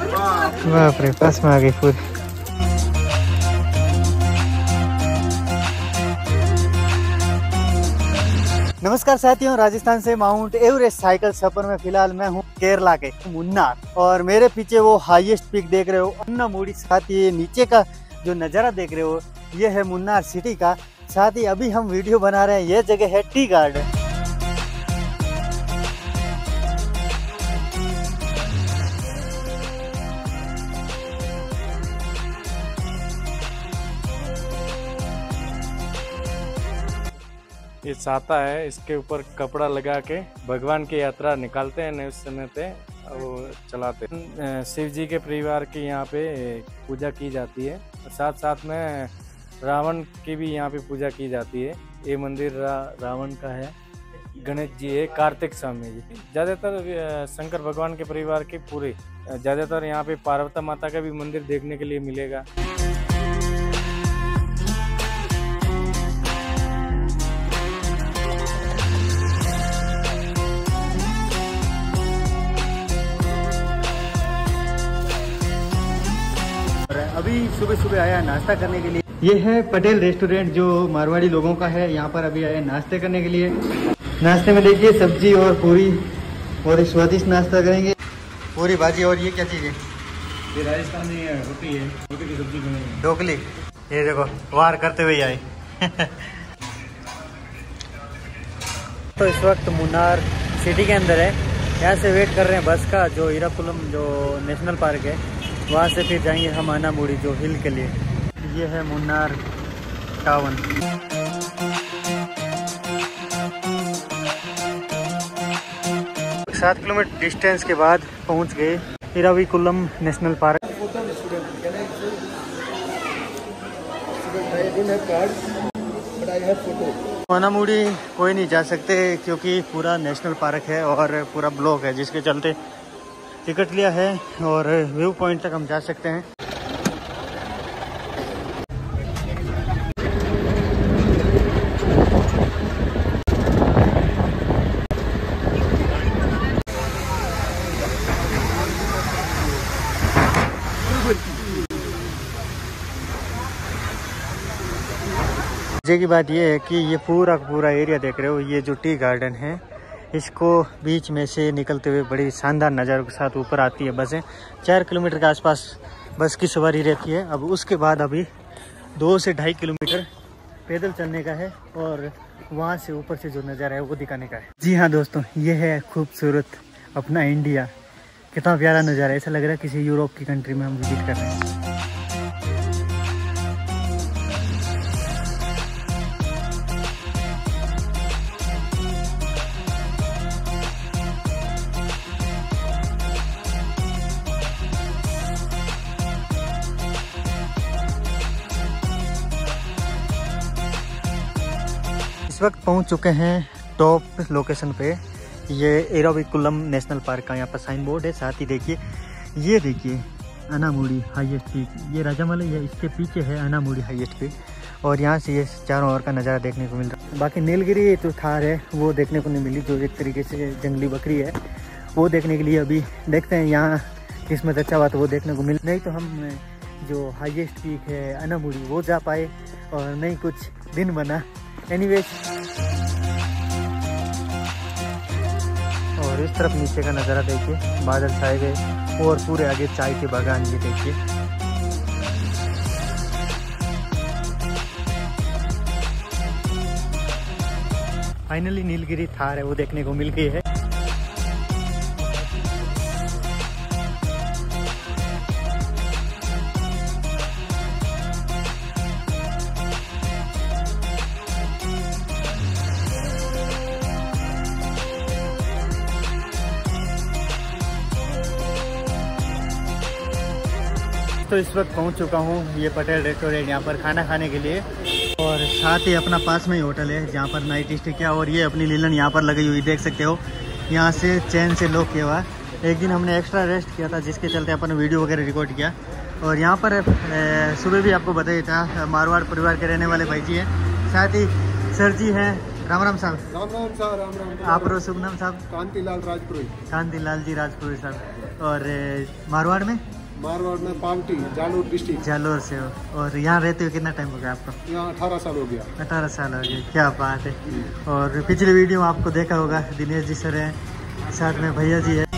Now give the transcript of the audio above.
बाप रे पास में आ गई नमस्कार साथियों, राजस्थान से माउंट एवरेस्ट साइकिल सफ़र में फ़िलहाल मैं हूँ केरला के मुन्नार। और मेरे पीछे वो हाईएस्ट पीक देख रहे हो, अन्ना मूडी। साथ ही नीचे का जो नज़ारा देख रहे हो, ये है मुन्नार सिटी का। साथ ही अभी हम वीडियो बना रहे हैं, ये जगह है टी गार्डन ये छाता है इसके ऊपर कपड़ा लगा के भगवान की यात्रा निकालते हैं उस समय पे वो चलाते शिव जी के परिवार की यहाँ पे पूजा की जाती है साथ साथ में रावण की भी यहाँ पे पूजा की जाती है। ये मंदिर रा, रावण का है। गणेश जी है कार्तिक स्वामी जी। ज़्यादातर शंकर भगवान के परिवार के पूरे ज़्यादातर यहाँ पे पार्वती माता का भी मंदिर देखने के लिए मिलेगा। अभी सुबह सुबह आया नाश्ता करने के लिए। ये है पटेल रेस्टोरेंट जो मारवाड़ी लोगों का है। यहाँ पर अभी आया नाश्ते करने के लिए। नाश्ते में देखिए सब्ज़ी और पूरी और स्वादिष्ट नाश्ता करेंगे। पूरी भाजी और ये क्या चीज़ है? ये राजस्थानी रोटी है। रोटी की सब्ज़ी बनेगी ढोकली। ये देखो वार करते हुए आए। तो इस वक्त मुन्नार सिटी के अंदर है। यहाँ से वेट कर रहे हैं बस का जो इराकुलम जो नेशनल पार्क है। वहाँ से फिर जाएँगे हम आना मुड़ी जो हिल के लिए। ये है मुन्नार टावन सात किलोमीटर डिस्टेंस के बाद पहुँच गए इराविकुलम नेशनल पार्क। मोनामुड़ी कोई नहीं जा सकते, क्योंकि पूरा नेशनल पार्क है और पूरा ब्लॉक है, जिसके चलते टिकट लिया है और व्यू पॉइंट तक हम जा सकते हैं। की बात यह है कि ये पूरा पूरा एरिया देख रहे हो, ये जो टी गार्डन है इसको बीच में से निकलते हुए बड़ी शानदार नज़ारों के साथ ऊपर आती है बसें। चार किलोमीटर के आसपास बस की सवारी रहती है। अब उसके बाद अभी दो से ढाई किलोमीटर पैदल चलने का है और वहाँ से ऊपर से जो नज़ारा है वो दिखाने का है। जी हाँ दोस्तों, ये है खूबसूरत अपना इंडिया। कितना प्यारा नज़ारा ऐसा लग रहा है किसी यूरोप की कंट्री में हम विज़िट कर रहे हैं। वक्त पहुँच चुके हैं टॉप लोकेशन पे। ये एराविकुलम नेशनल पार्क का यहाँ पर साइन बोर्ड है। साथ ही देखिए, ये देखिए, अनामुड़ी हाईएस्ट पीक ये राजामल है इसके पीछे है अनामुड़ी हाईएस्ट पीक और यहाँ से ये चारों ओर का नज़ारा देखने को मिल रहा है। बाकी नीलगिरी जो थार है, वो देखने को नहीं मिली, जो एक तरीके से जंगली बकरी है, वो देखने के लिए अभी देखते हैं यहाँ किस्मत अच्छा हुआ तो वो देखने को मिल नहीं तो हम, जो हाईएस्ट पीक है अनामुड़ी, वो जा पाए और नहीं कुछ दिन बना। एनीवेज और इस तरफ़ नीचे का नज़ारा देखिए, बादल छाए गए, और पूरे आगे चाय के बागान ये देखिए। फाइनली नीलगिरी थार है, वो देखने को मिल गई है। तो इस वक्त पहुँच चुका हूँ ये पटेल रेस्टोरेंट यहाँ पर खाना खाने के लिए। और साथ ही अपना पास में ही होटल है जहाँ पर नाइट स्टे किया और ये अपनी लीलन यहाँ पर लगी हुई देख सकते हो। यहाँ से चैन से लॉक किया हुआ। एक दिन हमने एक्स्ट्रा रेस्ट किया था जिसके चलते अपन वीडियो वगैरह रिकॉर्ड किया। और यहाँ पर सुबह भी आपको बताया था मारवाड़ परिवार के रहने वाले भाई जी हैं। साथ ही सर जी हैं राम राम साहब। राम राम साहब राम राम। आप रो शुभ नाम साहब। कांतिलाल राजपुरी कांतिलाल जी राजपुरी साहब। और मारवाड़ में? मारवाड़ में पामटी जालोर डिस्ट्रिक्ट। जालोर से हो। और यहाँ रहते हुए कितना टाइम हो गया आपका? यहाँ अठारह साल हो गया। अठारह साल हो गया क्या बात है। और पिछले वीडियो में आपको देखा होगा दिनेश जी सर है साथ में भैया जी है।